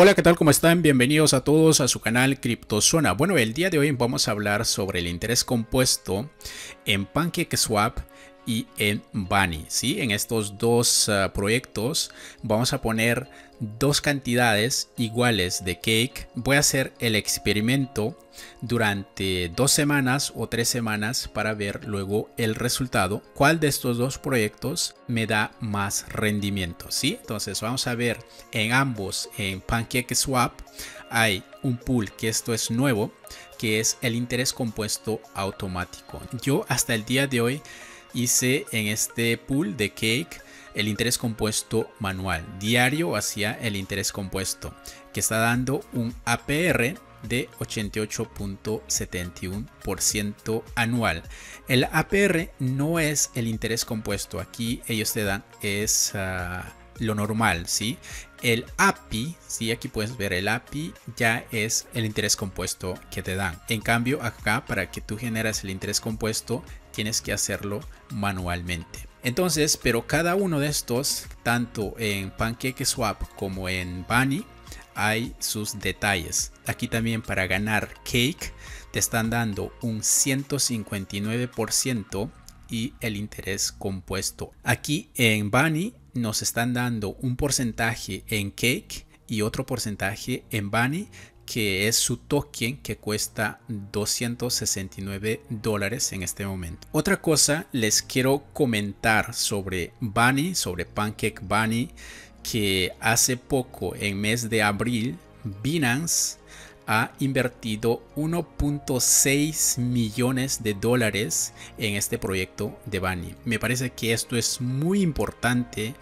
Hola, ¿qué tal? ¿Cómo están? Bienvenidos a todos a su canal CryptoZona. Bueno, el día de hoy vamos a hablar sobre el interés compuesto en PancakeSwap y en Bunny. ¿sí? En estos dos uh, proyectos vamos a poner dos cantidades iguales de cake. Voy a hacer el experimento durante dos semanas o tres semanas para ver luego el resultado. ¿Cuál de estos dos proyectos me da más rendimiento? ¿sí? Entonces vamos a ver en ambos, en PancakeSwap, hay un pool que esto es nuevo, que es el interés compuesto automático. Yo hasta el día de hoy hice en este pool de Cake el interés compuesto manual, diario hacia el interés compuesto, que está dando un APR de 88.71% anual. El APR no es el interés compuesto, aquí ellos te dan es uh, lo normal, ¿sí? El API, ¿sí? Aquí puedes ver el API ya es el interés compuesto que te dan. En cambio, acá para que tú generas el interés compuesto, tienes que hacerlo manualmente. Entonces, pero cada uno de estos, tanto en PancakeSwap como en Bunny, hay sus detalles. Aquí también para ganar Cake te están dando un 159% y el interés compuesto. Aquí en Bunny nos están dando un porcentaje en Cake y otro porcentaje en Bunny que es su token que cuesta 269 dólares en este momento. Otra cosa les quiero comentar sobre Bunny, sobre Pancake Bunny, que hace poco, en mes de abril, Binance ha invertido 1.6 millones de dólares en este proyecto de Bunny. Me parece que esto es muy importante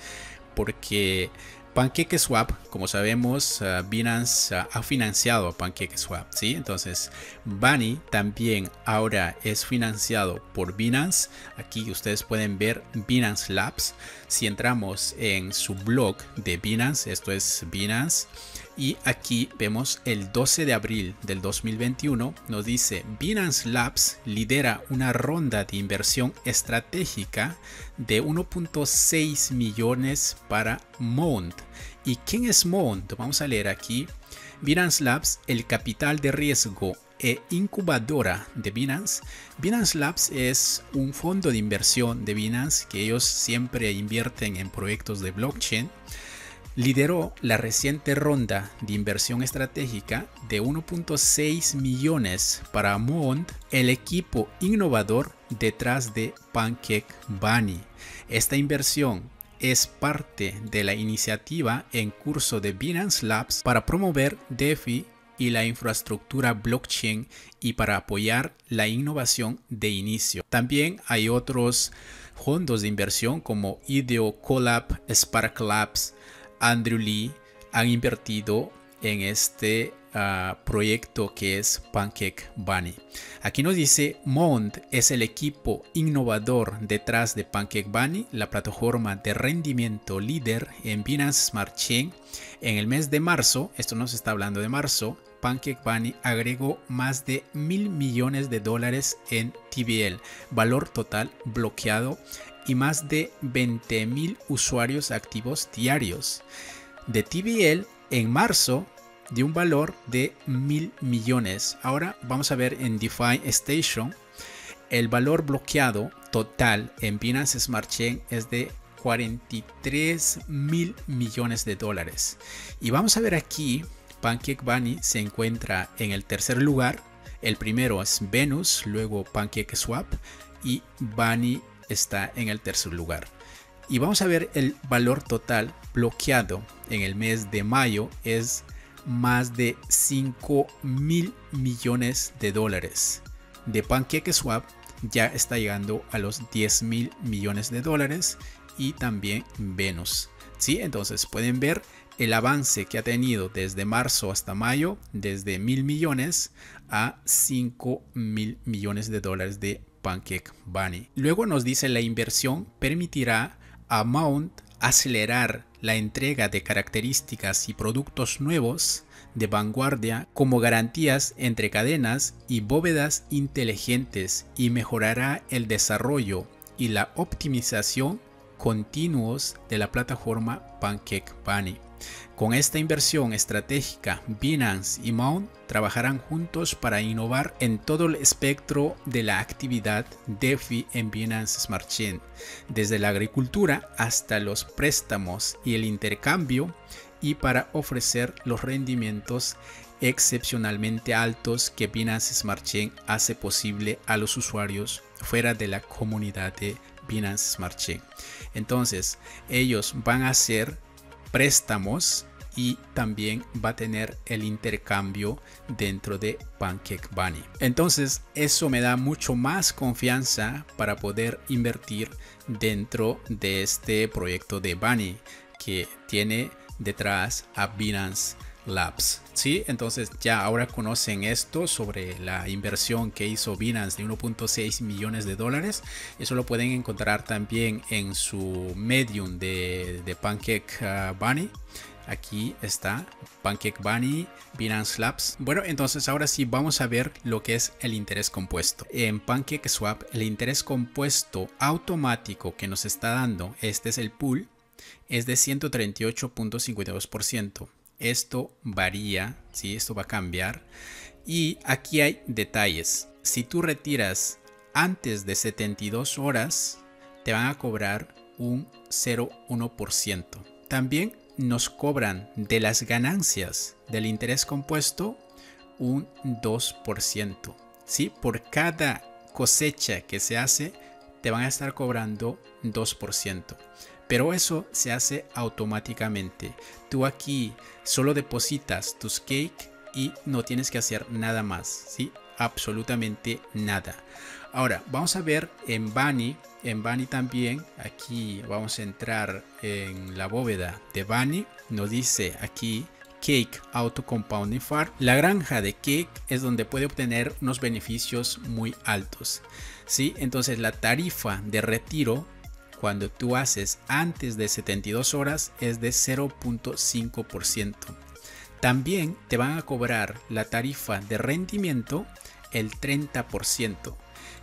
porque PancakeSwap, como sabemos, uh, Binance uh, ha financiado a PancakeSwap, ¿sí? Entonces, Bunny también ahora es financiado por Binance. Aquí ustedes pueden ver Binance Labs. Si entramos en su blog de Binance, esto es Binance, y aquí vemos el 12 de abril del 2021 nos dice Binance Labs lidera una ronda de inversión estratégica de 1.6 millones para Mount. ¿Y quién es Mount? Vamos a leer aquí. Binance Labs, el capital de riesgo e incubadora de Binance. Binance Labs es un fondo de inversión de Binance que ellos siempre invierten en proyectos de blockchain lideró la reciente ronda de inversión estratégica de 1.6 millones para Mond, el equipo innovador detrás de Pancake Bunny. Esta inversión es parte de la iniciativa en curso de Binance Labs para promover DeFi y la infraestructura blockchain y para apoyar la innovación de inicio. También hay otros fondos de inversión como IDEO Collab, Spark Labs, Andrew Lee han invertido en este uh, proyecto que es Pancake Bunny. Aquí nos dice Mond es el equipo innovador detrás de Pancake Bunny, la plataforma de rendimiento líder en Binance Smart Chain. En el mes de marzo, esto nos está hablando de marzo, Pancake Bunny agregó más de mil millones de dólares en TBL, valor total bloqueado y más de 20.000 usuarios activos diarios. De TBL en marzo de un valor de mil millones. Ahora vamos a ver en DeFi Station el valor bloqueado total en Binance Smart Chain es de 43 mil millones de dólares. Y vamos a ver aquí, Pancake Bunny se encuentra en el tercer lugar. El primero es Venus, luego Pancake Swap y Bunny está en el tercer lugar. Y vamos a ver el valor total bloqueado en el mes de mayo es más de 5 mil millones de dólares. De PancakeSwap ya está llegando a los 10 mil millones de dólares y también Venus. ¿sí? Entonces pueden ver el avance que ha tenido desde marzo hasta mayo, desde mil millones a 5 mil millones de dólares de Pancake Bunny. Luego nos dice la inversión permitirá a Mount acelerar la entrega de características y productos nuevos de vanguardia como garantías entre cadenas y bóvedas inteligentes y mejorará el desarrollo y la optimización continuos de la plataforma Pancake Bunny. Con esta inversión estratégica, Binance y Mount trabajarán juntos para innovar en todo el espectro de la actividad DeFi en Binance Smart Chain, desde la agricultura hasta los préstamos y el intercambio, y para ofrecer los rendimientos excepcionalmente altos que Binance Smart Chain hace posible a los usuarios fuera de la comunidad de Binance Smart Chain. Entonces, ellos van a hacer préstamos y también va a tener el intercambio dentro de Pancake Bunny. Entonces eso me da mucho más confianza para poder invertir dentro de este proyecto de Bunny que tiene detrás a Binance Labs. ¿sí? Entonces ya ahora conocen esto sobre la inversión que hizo Binance de 1.6 millones de dólares. Eso lo pueden encontrar también en su medium de, de Pancake uh, Bunny. Aquí está Pancake Bunny, Binance Labs. Bueno, entonces ahora sí vamos a ver lo que es el interés compuesto. En Pancake Swap, el interés compuesto automático que nos está dando, este es el pool, es de 138.52%. Esto varía, ¿sí? esto va a cambiar. Y aquí hay detalles. Si tú retiras antes de 72 horas, te van a cobrar un 0,1%. También nos cobran de las ganancias del interés compuesto un 2%. ¿sí? Por cada cosecha que se hace, te van a estar cobrando 2%. Pero eso se hace automáticamente. Tú aquí solo depositas tus cake y no tienes que hacer nada más, ¿sí? Absolutamente nada. Ahora, vamos a ver en Bunny, en Bunny también, aquí vamos a entrar en la bóveda de Bunny, nos dice aquí Cake Auto Compounding Farm. La granja de Cake es donde puede obtener unos beneficios muy altos. ¿sí? Entonces la tarifa de retiro cuando tú haces antes de 72 horas es de 0.5%. También te van a cobrar la tarifa de rendimiento el 30%.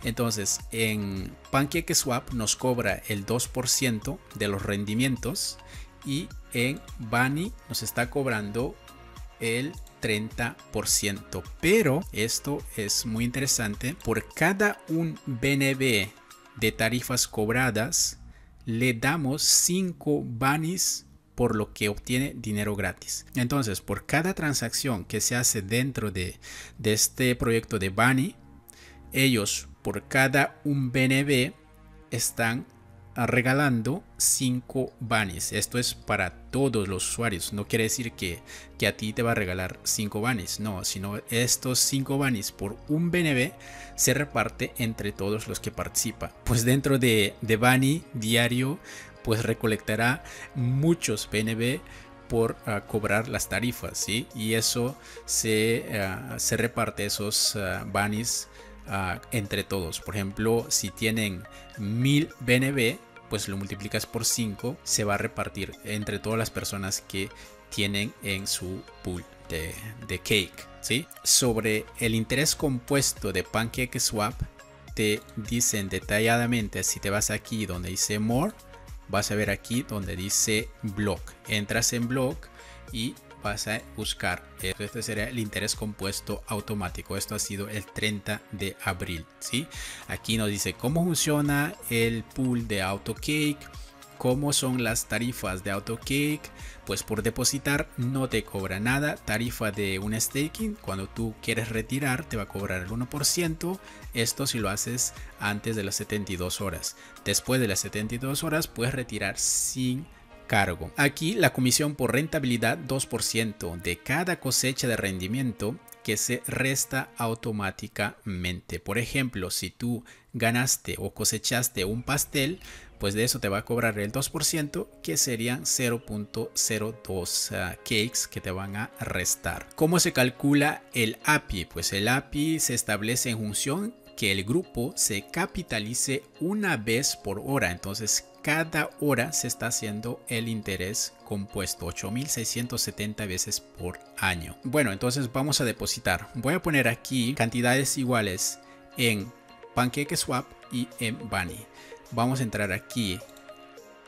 Entonces, en PancakeSwap nos cobra el 2% de los rendimientos y en Bunny nos está cobrando el 30%. Pero esto es muy interesante. Por cada un BNB de tarifas cobradas, le damos 5 bunnies por lo que obtiene dinero gratis. Entonces, por cada transacción que se hace dentro de, de este proyecto de Bunny, ellos por cada un BNB están regalando 5 bunnies. Esto es para todos los usuarios. No quiere decir que, que a ti te va a regalar 5 bunnies. No, sino estos 5 bunnies por un BNB se reparte entre todos los que participan. Pues dentro de, de Bunny diario, pues recolectará muchos BNB por uh, cobrar las tarifas, ¿sí? Y eso se, uh, se reparte esos uh, uh, entre todos. Por ejemplo, si tienen 1000 BNB, pues lo multiplicas por 5, se va a repartir entre todas las personas que tienen en su pool de, cake. ¿sí? Sobre el interés compuesto de Pancake Swap, te dicen detalladamente si te vas aquí donde dice More, vas a ver aquí donde dice Block. Entras en Block y vas a buscar. Este sería el interés compuesto automático. Esto ha sido el 30 de abril. ¿sí? Aquí nos dice cómo funciona el pool de AutoCake, cómo son las tarifas de AutoCake. Pues por depositar no te cobra nada. Tarifa de un staking, cuando tú quieres retirar, te va a cobrar el 1%. Esto si lo haces antes de las 72 horas. Después de las 72 horas, puedes retirar sin cargo. Aquí la comisión por rentabilidad 2% de cada cosecha de rendimiento que se resta automáticamente. Por ejemplo, si tú ganaste o cosechaste un pastel, pues de eso te va a cobrar el 2%, que serían 0.02 ah, cakes que te van a restar. ¿Cómo se calcula el API? Pues el API se establece en función que el grupo se capitalice una vez por hora. Entonces, cada hora se está haciendo el interés compuesto 8670 veces por año. Bueno, entonces vamos a depositar. Voy a poner aquí cantidades iguales en PancakeSwap y en Bunny. Vamos a entrar aquí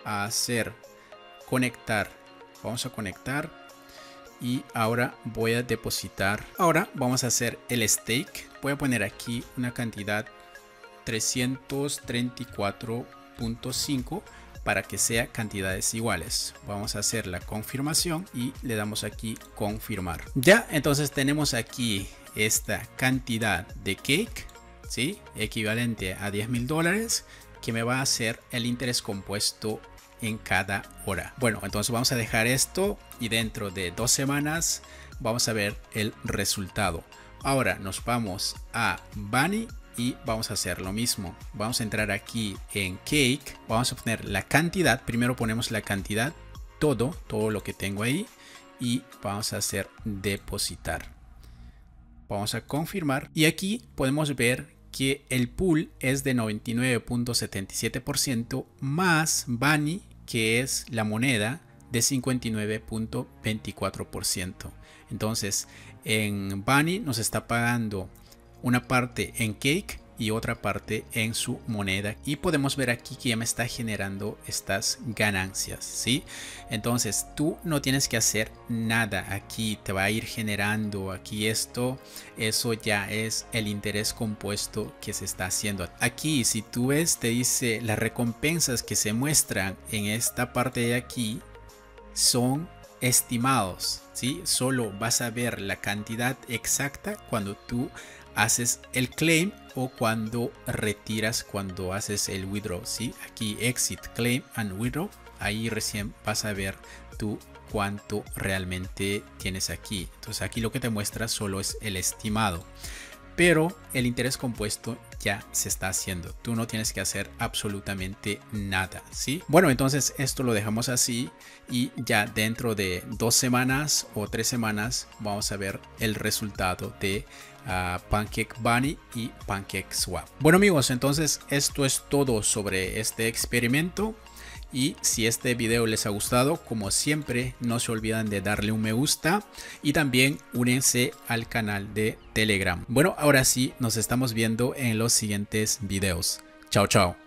a hacer conectar vamos a conectar y ahora voy a depositar ahora vamos a hacer el stake voy a poner aquí una cantidad 334.5 para que sea cantidades iguales. Vamos a hacer la confirmación y le damos aquí confirmar. Ya, entonces tenemos aquí esta cantidad de cake, ¿sí? Equivalente a 10 mil dólares que me va a hacer el interés compuesto en cada hora. Bueno, entonces vamos a dejar esto y dentro de dos semanas vamos a ver el resultado. Ahora nos vamos a Bunny y vamos a hacer lo mismo. Vamos a entrar aquí en Cake, vamos a poner la cantidad, primero ponemos la cantidad, todo, todo lo que tengo ahí y vamos a hacer depositar. Vamos a confirmar y aquí podemos ver que el pool es de 99.77% más Bunny, que es la moneda de 59.24%. Entonces, en Bunny nos está pagando una parte en Cake y otra parte en su moneda. Y podemos ver aquí que ya me está generando estas ganancias sí entonces tú no tienes que hacer nada. Aquí te va a ir generando aquí esto eso ya es el interés compuesto que se está haciendo. Aquí si tú ves te dice las recompensas que se muestran en esta parte de aquí son estimados ¿sí? solo vas a ver la cantidad exacta cuando tú haces el claim o cuando retiras cuando haces el withdraw ¿sí? aquí exit claim and withdraw. Ahí recién vas a ver tú cuánto realmente tienes aquí. Entonces aquí lo que te muestra solo es el estimado pero el interés compuesto ya se está haciendo. Tú no tienes que hacer absolutamente nada, ¿sí? Bueno, entonces esto lo dejamos así y ya dentro de dos semanas o tres semanas vamos a ver el resultado de uh, Pancake Bunny y Pancake Swap. Bueno amigos, entonces esto es todo sobre este experimento. Y si este video les ha gustado, como siempre, no se olviden de darle un me gusta y también únense al canal de Telegram. Bueno, ahora sí, nos estamos viendo en los siguientes videos. Chao, chao.